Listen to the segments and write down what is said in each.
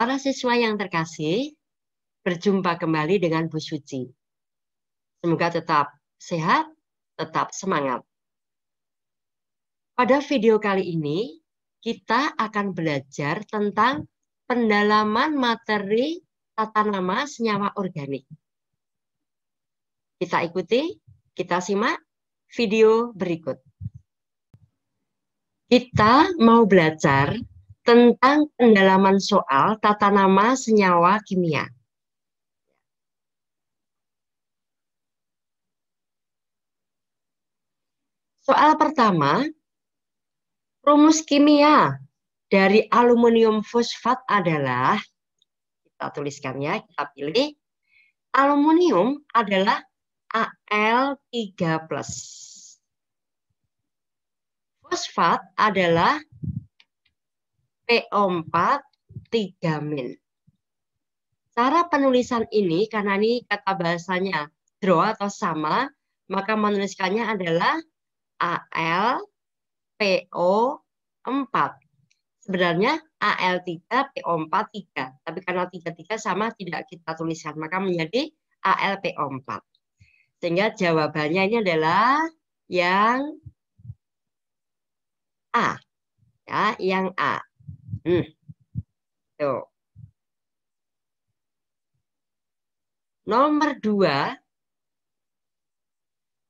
Para siswa yang terkasih, berjumpa kembali dengan Bu Suci. Semoga tetap sehat, tetap semangat. Pada video kali ini, kita akan belajar tentang pendalaman materi tata nama senyawa organik. Kita ikuti, kita simak video berikut. Kita mau belajar tentang pendalaman soal tata nama senyawa kimia. Soal pertama, rumus kimia dari aluminium fosfat adalah, kita tuliskan ya, kita pilih, aluminium adalah Al3+. Fosfat adalah PO4 3 min. Cara penulisan ini karena ini kata bahasanya draw atau sama, maka menuliskannya adalah AL PO 4. Sebenarnya AL3 PO4 3, tapi karena 33 sama tidak kita tuliskan, maka menjadi AL PO4. Sehingga jawabannya ini adalah yang A. Ya, yang A. Hmm. Tuh. Nomor dua,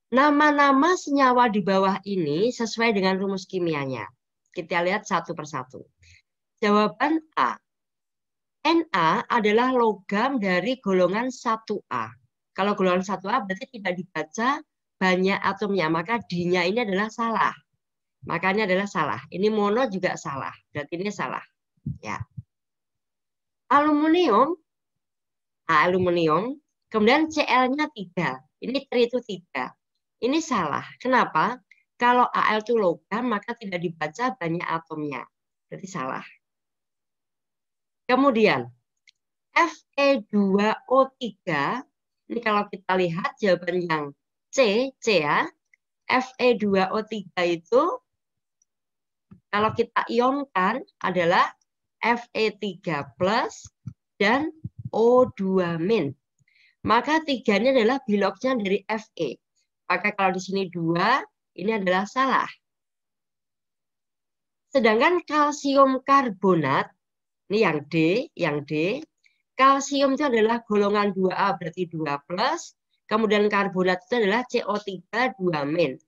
nama-nama senyawa di bawah ini sesuai dengan rumus kimianya. Kita lihat satu persatu. Jawaban A. Na adalah logam dari golongan 1A. Kalau golongan 1A berarti tidak dibaca banyak atomnya, maka D-nya ini adalah salah. Makanya adalah salah. Ini mono juga salah. Berarti ini salah. Ya. Aluminium, aluminium, kemudian Cl-nya 3. Ini tri itu 3. Ini salah. Kenapa? Kalau Al itu logam, maka tidak dibaca banyak atomnya. Berarti salah. Kemudian, Fe2O3, ini kalau kita lihat jawaban yang C, C ya. Fe2O3 itu kalau kita ionkan adalah Fe3 plus dan O2 min. Maka tiga ini adalah biloknya dari Fe. Maka kalau di sini dua, ini adalah salah. Sedangkan kalsium karbonat, ini yang D, yang D, kalsium itu adalah golongan 2A berarti 2 plus, kemudian karbonat itu adalah CO3 2 min.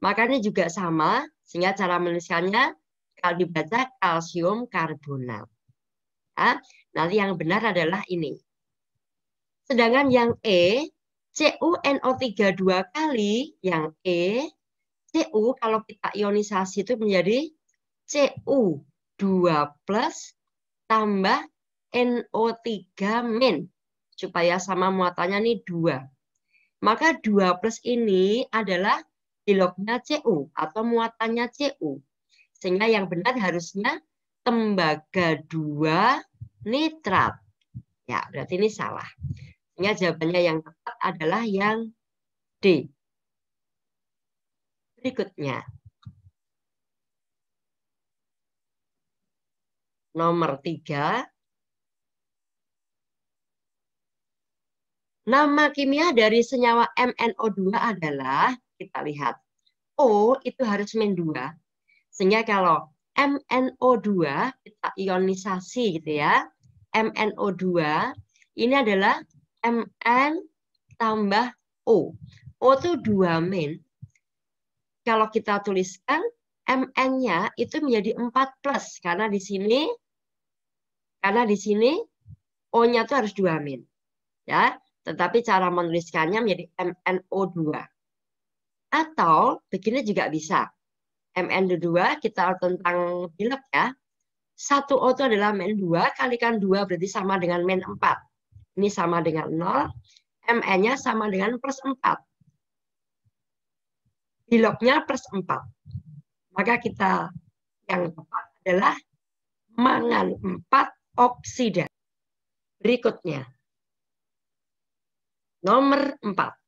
Maka ini juga sama, sehingga cara menuliskannya kalau dibaca kalsium karbonat. Ya, nanti yang benar adalah ini. Sedangkan yang E, CuNO3 dua kali, yang E, Cu kalau kita ionisasi itu menjadi Cu2 plus tambah NO3 min. Supaya sama muatannya nih 2. Maka 2 plus ini adalah kilognya Cu atau muatannya Cu. Sehingga yang benar harusnya tembaga 2 nitrat. Ya, berarti ini salah. Sehingga jawabannya yang tepat adalah yang D. Berikutnya. Nomor 3. Nama kimia dari senyawa MnO2 adalah kita lihat. O itu harus min 2. Sehingga kalau MnO2 kita ionisasi gitu ya. MnO2 ini adalah Mn tambah O. O itu 2 min. Kalau kita tuliskan Mn-nya itu menjadi 4 plus karena di sini karena di sini O-nya itu harus 2 min. Ya, tetapi cara menuliskannya menjadi MnO2. Atau begini juga bisa. MN2 kita tentang bilek ya. 1O itu adalah min 2 kalikan 2 berarti sama dengan min 4. Ini sama dengan 0. MN-nya sama dengan plus 4. Biloknya plus 4. Maka kita yang tepat adalah mangan 4 oksida. Berikutnya. Nomor 4.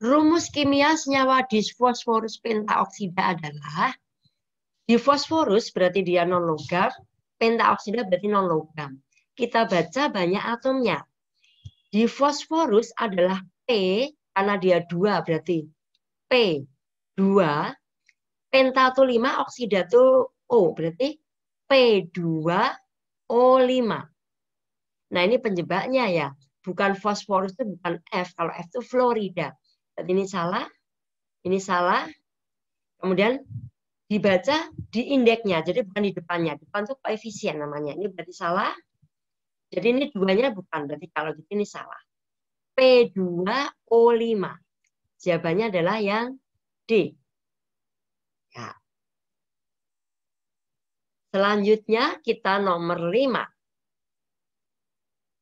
Rumus kimia senyawa disfosforus pentaoksida adalah Di fosforus berarti dia non logam, pentaoksida berarti non logam. Kita baca banyak atomnya. Di fosforus adalah P karena dia dua berarti P dua pentatu lima oksida itu O berarti P2O5. Nah ini penyebabnya ya, bukan fosforus itu bukan F. Kalau F itu Florida. Jadi ini salah, ini salah. Kemudian dibaca di indeksnya, jadi bukan di depannya. Depan itu koefisien namanya. Ini berarti salah. Jadi ini duanya bukan, berarti kalau gitu ini salah. P2O5. Jawabannya adalah yang D. Ya. Selanjutnya kita nomor 5.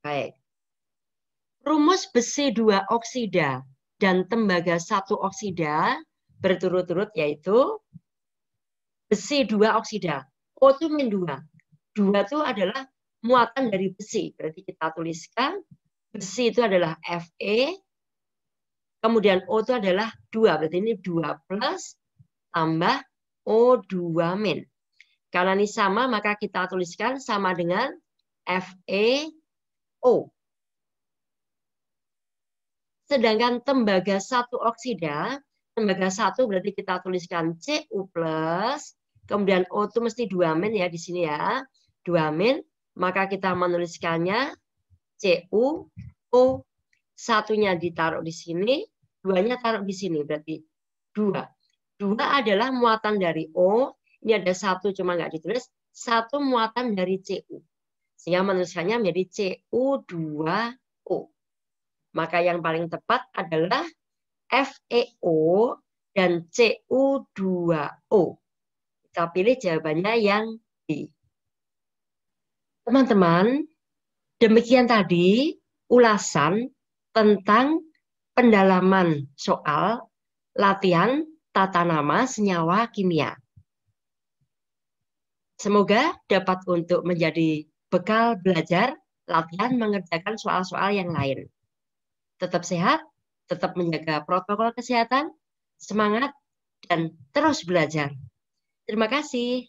Baik. Rumus besi 2 oksida dan tembaga 1 oksida berturut-turut yaitu besi 2 oksida. O itu min 2. 2 itu adalah muatan dari besi. Berarti kita tuliskan besi itu adalah Fe, kemudian O itu adalah 2. Berarti ini 2 plus tambah O2 min. Karena ini sama, maka kita tuliskan sama dengan FeO. Sedangkan tembaga satu oksida, tembaga satu berarti kita tuliskan Cu kemudian O itu mesti 2 min ya di sini ya, 2 min, maka kita menuliskannya Cu, O, satunya ditaruh di sini, duanya taruh di sini, berarti dua. Dua adalah muatan dari O, ini ada satu cuma nggak ditulis. Satu muatan dari CU. Sehingga menuliskannya menjadi CU2O. Maka yang paling tepat adalah FeO dan CU2O. Kita pilih jawabannya yang B. Teman-teman, demikian tadi ulasan tentang pendalaman soal latihan tata nama senyawa kimia. Semoga dapat untuk menjadi bekal belajar, latihan mengerjakan soal-soal yang lain. Tetap sehat, tetap menjaga protokol kesehatan, semangat, dan terus belajar. Terima kasih.